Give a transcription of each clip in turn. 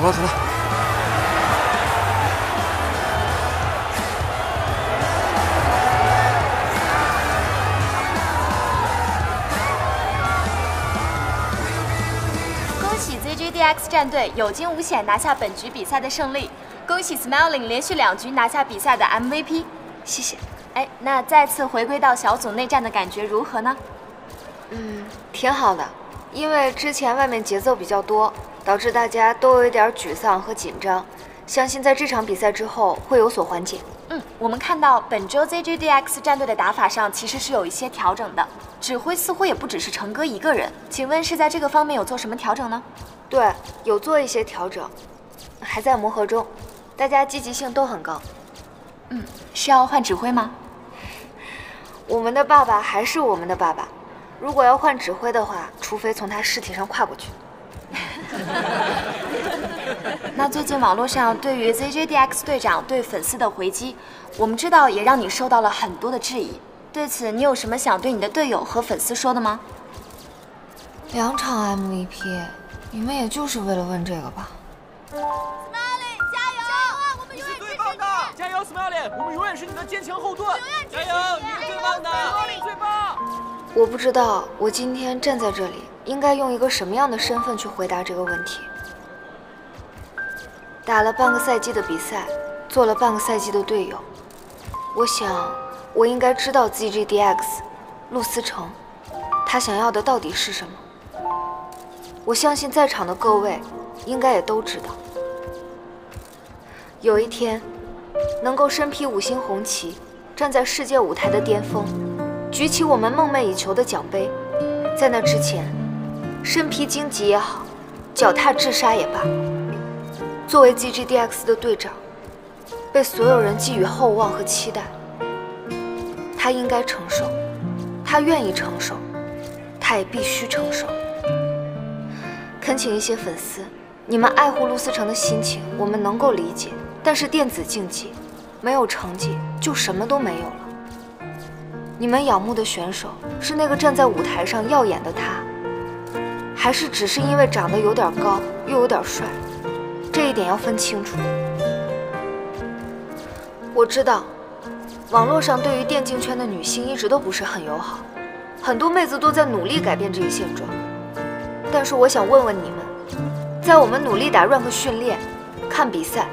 走了走了。恭喜 ZGDX 战队有惊无险拿下本局比赛的胜利，恭喜 Smiling 连续两局拿下比赛的 MVP。谢谢。哎，那再次回归到小组内战的感觉如何呢？嗯，挺好的，因为之前外面节奏比较多，导致大家都有一点沮丧和紧张。相信在这场比赛之后会有所缓解。嗯，我们看到本周 ZGDX 战队的打法上其实是有一些调整的，指挥似乎也不只是成哥一个人。请问是在这个方面有做什么调整呢？对，有做一些调整，还在磨合中，大家积极性都很高。嗯，是要换指挥吗？我们的爸爸还是我们的爸爸，如果要换指挥的话，除非从他尸体上跨过去。那最近网络上对于 ZJDX 队长对粉丝的回击，我们知道也让你受到了很多的质疑。对此，你有什么想对你的队友和粉丝说的吗？两场 MVP，你们也就是为了问这个吧，Smiley！我们永远是你的坚强后盾！加油！你是最棒的最棒！我不知道我今天站在这里，应该用一个什么样的身份去回答这个问题。打了半个赛季的比赛，做了半个赛季的队友，我想我应该知道 ZGDX 陆思成，他想要的到底是什么。我相信在场的各位应该也都知道，有一天能够身披五星红旗，站在世界舞台的巅峰，举起我们梦寐以求的奖杯，在那之前，身披荆棘也好，脚踏治沙也罢。作为 GGDX 的队长，被所有人寄予厚望和期待，他应该承受，他愿意承受，他也必须承受。恳请一些粉丝，你们爱护陆思成的心情，我们能够理解。但是电子竞技，没有成绩就什么都没有了。你们仰慕的选手是那个站在舞台上耀眼的他，还是只是因为长得有点高又有点帅？这一点要分清楚。我知道，网络上对于电竞圈的女性一直都不是很友好，很多妹子都在努力改变这一现状。但是我想问问你们，在我们努力打 rank 训练、看比赛、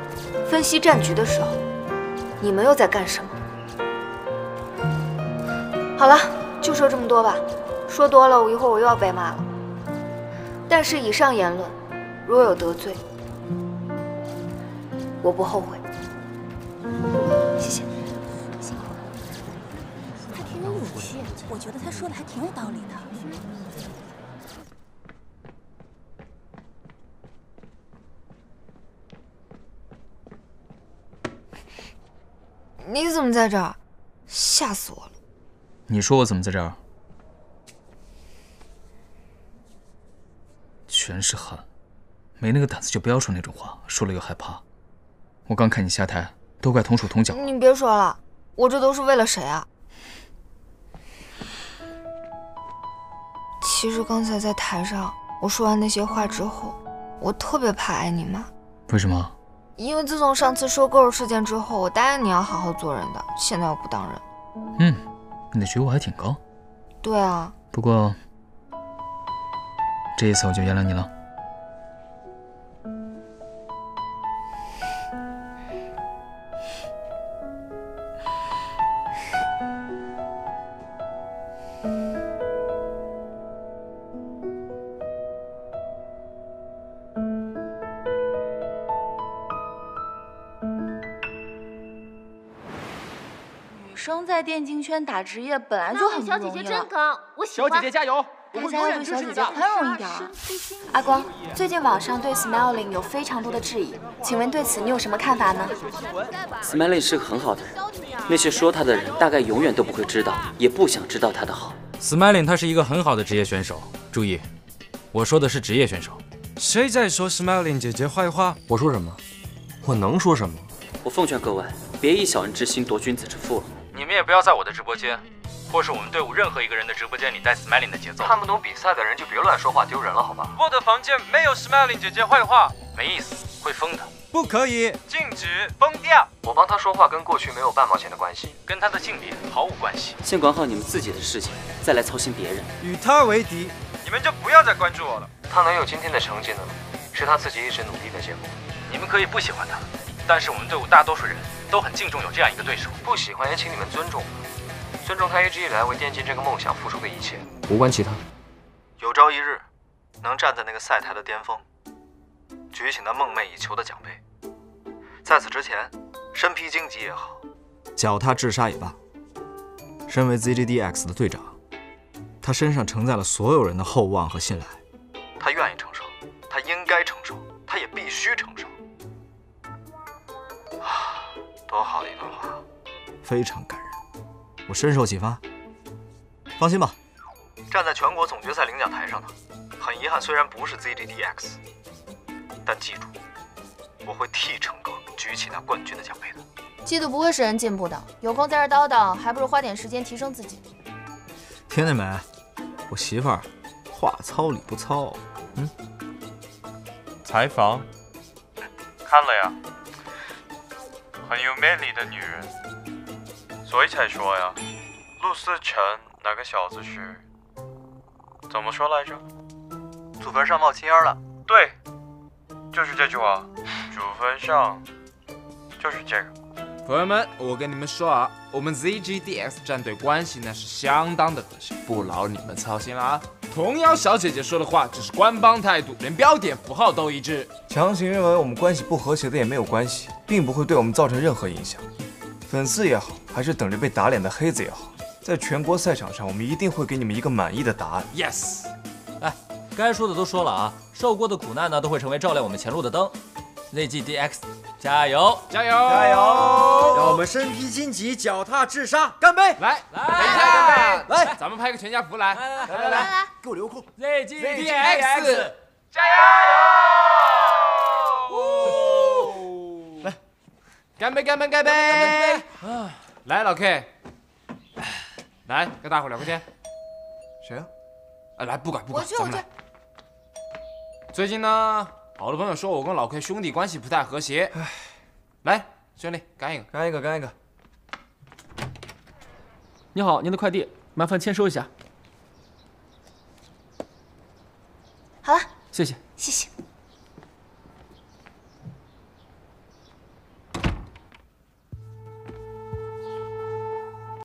分析战局的时候，你们又在干什么？好了，就说这么多吧，说多了我一会儿我又要被骂了。但是以上言论若有得罪，我不后悔，谢谢。辛苦了他挺有勇气，我觉得他说的还挺有道理的。你怎么在这儿？吓死我了！你说我怎么在这儿？全是汗，没那个胆子就不要说那种话，说了又害怕。我刚看你下台，都怪同手同脚。你别说了，我这都是为了谁啊？其实刚才在台上，我说完那些话之后，我特别怕挨你骂。为什么？因为自从上次收购事件之后，我答应你要好好做人的，现在我不当人。嗯，你的觉悟还挺高。对啊。不过这一次我就原谅你了。生在电竞圈打职业本来就很不容易小姐姐真高，我喜欢。小姐姐加油，我大家要对小姐姐宽容一点啊。阿光，最近网上对 Smiling 有非常多的质疑，请问对此你有什么看法呢？Smiling 是个很好的人，那些说他的人大概永远都不会知道，也不想知道他的好。Smiling 他是一个很好的职业选手，注意，我说的是职业选手。谁在说 Smiling 姐姐坏话？我说什么？我能说什么？我奉劝各位，别以小人之心夺君子之腹了。你们也不要在我的直播间，或是我们队伍任何一个人的直播间里带 Smiling 的节奏。看不懂比赛的人就别乱说话，丢人了，好吧？我的房间没有 Smiling 姐姐坏话，没意思。会疯的。不可以，禁止疯掉。我帮他说话跟过去没有半毛钱的关系，跟他的性别毫无关系。先管好你们自己的事情，再来操心别人。与他为敌，你们就不要再关注我了。他能有今天的成绩呢，是他自己一直努力的结果。你们可以不喜欢他，但是我们队伍大多数人都很敬重有这样一个对手。不喜欢也请你们尊重，尊重他一直以来为电竞这个梦想付出的一切，无关其他。有朝一日，能站在那个赛台的巅峰，举起那梦寐以求的奖杯。在此之前，身披荆棘也好，脚踏至沙也罢，身为 ZGDX 的队长，他身上承载了所有人的厚望和信赖。他愿意承受，他应该承受，他也必须承受。啊，多好的一段话，非常感人，我深受启发。放心吧，站在全国总决赛领奖台上的，很遗憾虽然不是 ZGDX，但记住，我会替成哥。举起那冠军的奖杯的，嫉妒不会使人进步的。有空在这叨叨，还不如花点时间提升自己。听见没？我媳妇儿话糙理不糙。嗯。采访看了呀，很有魅力的女人，所以才说呀。陆思成那个小子是怎么说来着？祖坟上冒青烟了。对，就是这句话。祖坟上。就是这个，朋友们，我跟你们说啊，我们 ZGDX 战队关系呢是相当的和谐，不劳你们操心了啊。童谣小姐姐说的话只是官方态度，连标点符号都一致。强行认为我们关系不和谐的也没有关系，并不会对我们造成任何影响。粉丝也好，还是等着被打脸的黑子也好，在全国赛场上，我们一定会给你们一个满意的答案。Yes，哎，该说的都说了啊，受过的苦难呢，都会成为照亮我们前路的灯。ZGDX，加油！加油！加油！让我们身披荆棘，脚踏赤沙，干杯！来，来，等一下，干杯！来，咱们拍个全家福，来，来来来，给我留空。ZGDX，加油！来，干杯！干杯！干杯！来，老 K，来跟大伙聊个天。谁啊？啊，来，不管不管，咱们来。最近呢？好多朋友说我跟老 K 兄弟关系不太和谐，哎，来兄弟干一个，干一个，干一个。你好，您的快递，麻烦签收一下。好了，谢谢，谢谢。